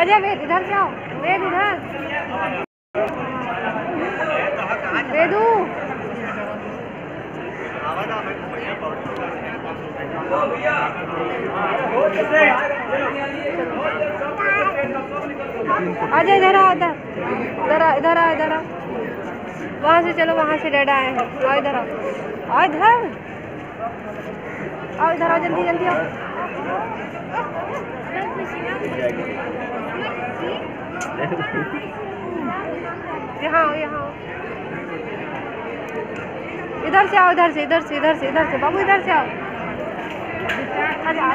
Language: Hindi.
अजय वेद इधर जाओ वेद इधर वेदू। अजय इधर आओ इधर। इधर आ इधर आ इधर आ। वहाँ से चलो, वहाँ से डेड आए हैं। आओ इधर आओ। आओ इधर। आओ इधर आओ, जल्दी जल्दी आओ। यहाँ आओ यहाँ आओ। इधर से आओ, इधर से इधर से इधर से इधर से। बाबू, इधर से आओ। अच्छा आ